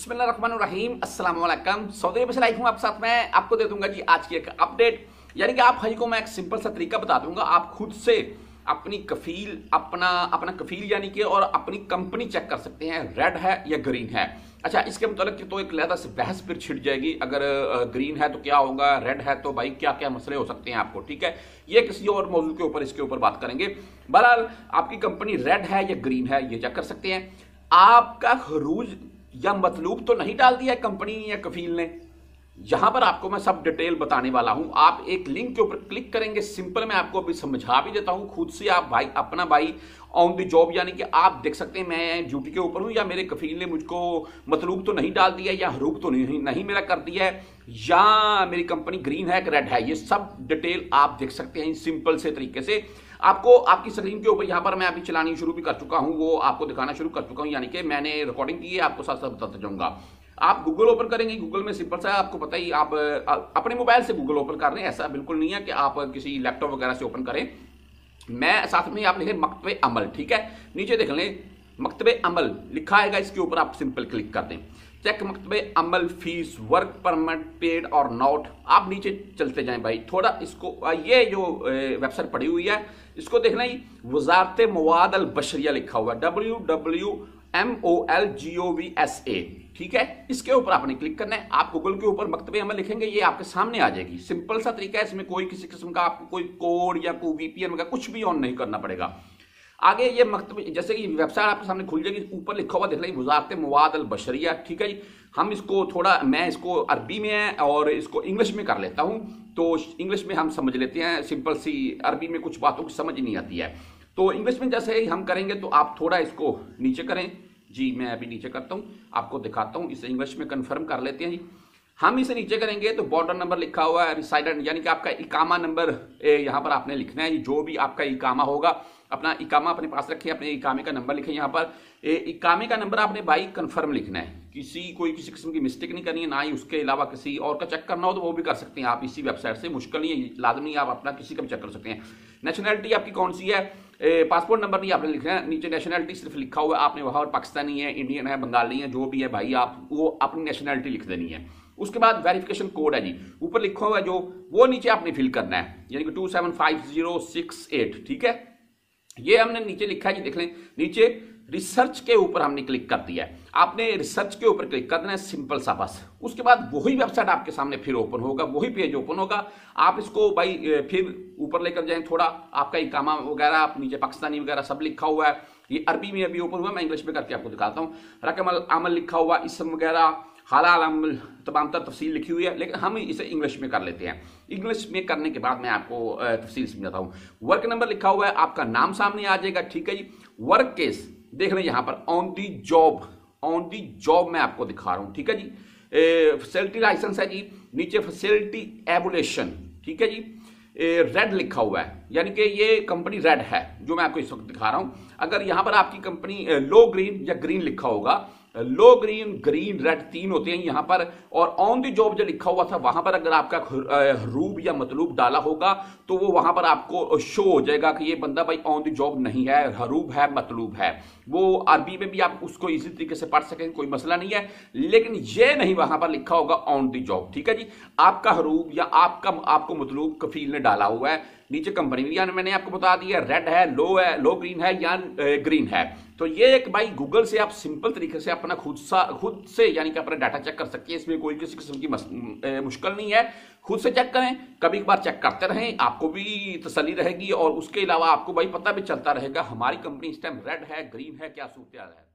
अस्सलाम सऊदी अरब से लाइफ हूँ आप साथ में, आपको दे दूँगा जी आज की एक अपडेट। यानी कि आप भाई को मैं एक सिंपल सा तरीका बता दूँगा। आप खुद से अपनी कफील, अपना अपना कफील यानी कि और अपनी कंपनी चेक कर सकते हैं, रेड है या ग्रीन है। अच्छा इसके मुतलक तो एक लहदा से बहस फिर छिड़ जाएगी। अगर ग्रीन है तो क्या होगा, रेड है तो भाई क्या क्या मसले हो सकते हैं आपको, ठीक है? ये किसी और मौजूद के ऊपर, इसके ऊपर बात करेंगे। बहरहाल, आपकी कंपनी रेड है या ग्रीन है, ये चेक कर सकते हैं। आपका खरूज या मतलूब तो नहीं डाल दिया कंपनी या कफील ने। यहाँ पर आपको मैं सब डिटेल बताने वाला हूँ। आप एक लिंक के ऊपर क्लिक करेंगे, सिंपल मैं आपको अभी समझा भी देता हूँ। खुद से आप भाई, अपना भाई ऑन द जॉब यानी कि आप देख सकते हैं, मैं ड्यूटी के ऊपर हूँ, या मेरे कफील ने मुझको मतलूब तो नहीं डाल दिया, या हरूब तो नहीं नहीं मेरा कर दिया है, या मेरी कंपनी ग्रीन है कि रेड है, ये सब डिटेल आप देख सकते हैं, सिंपल से तरीके से। आपको, आपकी स्क्रीन के ऊपर यहाँ पर मैं अभी चलानी शुरू भी कर चुका हूँ, वो आपको दिखाना शुरू कर चुका हूँ, यानी कि मैंने रिकॉर्डिंग की है, आपको साथ साथ बताता जाऊँगा। आप गूगल ओपन करेंगे गूगल में सिंपल सा आपको पता ही आप अपने मोबाइल से गूगल ओपन कर रहे हैं, ऐसा बिल्कुल नहीं है कि आप किसी लैपटॉप वगैरह से ओपन करें। मैं, साथ में आप लिखे मकतब अमल, ठीक है? नीचे देख लें, मकतब अमल, लिखा आएगा, इसके ऊपर आप सिंपल क्लिक कर दें। चेक मकतब अमल फ़ीस, वर्क परमिट, पेड और नॉट। आप नीचे चलते जाएँ भाई। थोड़ा इसको ये जो वेबसाइट पड़ी हुई है, इसको देखना ही। वजारत मवाद अल बशरिया लिखा हुआ W W M O L G O V S A. ठीक है? इसके ऊपर आपने क्लिक करना है। आप गूगल के ऊपर मकतबे अमल लिखेंगे, ये आपके सामने आ जाएगी। सिंपल सा तरीका है, इसमें कोई किसी किस्म का आपको कोई कोड या कोई वीपीएन वगैरह कुछ भी ऑन नहीं करना पड़ेगा। आगे ये मकतब, जैसे कि वेबसाइट आपके सामने खुल जाएगी, ऊपर लिखा हुआ देख लेंगे वजारत मवाद अल बशरिया, ठीक है जी? हम इसको थोड़ा, मैं इसको अरबी में और इसको इंग्लिश में कर लेता हूँ। तो इंग्लिश में हम समझ लेते हैं, सिंपल सी अरबी में कुछ बातों की समझ नहीं आती है। तो इंग्लिश में जैसे ही हम करेंगे तो आप थोड़ा इसको नीचे करें। जी, मैं अभी नीचे करता हूँ, आपको दिखाता हूँ, इसे इंग्लिश में कन्फर्म कर लेते हैं जी। हम इसे नीचे करेंगे तो बॉर्डर नंबर लिखा हुआ है रिसाइडेंट यानी कि आपका इकामा नंबर यहाँ पर आपने लिखना है जो भी आपका इकामा होगा अपना इकामा अपने पास रखें, अपने इकामे का नंबर लिखें। यहाँ पर इकामे का नंबर आपने बाई कन्फर्म लिखना है। किसी, कोई किसी किस्म की मिस्टेक नहीं करनी है, ना ही उसके अलावा किसी और का चेक करना हो तो वो भी कर सकते हैं। आप इसी वेबसाइट से, मुश्किल नहीं है, लाजमी आप अपना किसी का भी चेक कर सकते हैं। नेशनैलिटी आपकी कौन सी है? पासपोर्ट नंबर नहीं आपने लिखना है, नीचे नेशनैलिटी सिर्फ़ लिखा हुआ है। आपने वहाँ पर पाकिस्तानी है इंडियन है बंगाली है, जो भी है भाई, आप, वो अपनी नेशनैलिटी लिख देनी है। उसके बाद वेरिफिकेशन कोड है जी। ऊपर लिखा हुआ है जो, वो नीचे आपने फिल करना है। यानी कि two seven five zero six eight ठीक है? ये हमने नीचे लिखा है जी देख लें। नीचे रिसर्च के ऊपर हमने क्लिक कर दिया है। आपने रिसर्च के ऊपर क्लिक कर देना है सिंपल सा बस। उसके बाद वही वेबसाइट आपके सामने फिर ओपन होगा, वही पेज ओपन होगा। आप इसको भाई फिर ऊपर लेकर जाएँ थोड़ा। आपका इकामा वगैरह, आप नीचे पाकिस्तानी वगैरह सब लिखा हुआ है। ये अरबी में अभी ओपन हुआ मैं इंग्लिश में करके आपको दिखाता हूँ। रकम अमल लिखा हुआ, इसम वगैरह हालाल तमाम तर तफसील लिखी हुई है, लेकिन हम इसे इंग्लिश में कर लेते हैं। इंग्लिश में करने के बाद मैं आपको तफसील समझाता हूँ। वर्क नंबर लिखा हुआ है, आपका नाम सामने आ जाएगा, ठीक है जी? वर्क केस देख रहे यहाँ पर on the job on the job मैं आपको दिखा रहा हूँ, ठीक है जी? फैसिलिटी लाइसेंस है जी, नीचे फैसिलिटी एबुलेशन ठीक है जी? रेड लिखा हुआ है, यानी कि ये कंपनी रेड है, जो मैं आपको इस वक्त दिखा रहा हूँ। अगर यहाँ पर आपकी कंपनी लो ग्रीन या ग्रीन लिखा होगा लो ग्रीन ग्रीन, रेड तीन होते हैं यहाँ पर। और ऑन द जॉब जो लिखा हुआ था, वहाँ पर अगर आपका रूब या मतलूब डाला होगा तो वो वहाँ पर आपको शो हो जाएगा कि ये बंदा भाई ऑन द जॉब नहीं है, हरूब है, मतलूब है। वो अरबी में भी आप उसको इसी तरीके से पढ़ सकें, कोई मसला नहीं है। लेकिन ये नहीं वहाँ पर लिखा होगा ऑन द जॉब ठीक है जी? आपका हरूब या आपका, आपको मतलूब कफील ने डाला हुआ है। नीचे कंपनी यानी मैंने आपको बता दिया रेड है लो है लो ग्रीन है, या ग्रीन है। तो ये एक भाई गूगल से आप सिंपल तरीके से अपना खुद सा, खुद से, यानी कि अपना डाटा चेक कर सकते हैं। इसमें कोई किसी किस्म की मुश्किल नहीं है। खुद से चेक करें कभी एक बार चेक करते रहें, आपको भी तसली रहेगी और उसके अलावा आपको भाई पता भी चलता रहेगा, हमारी कंपनी इस टाइम रेड है ग्रीन है, क्या सूरत है।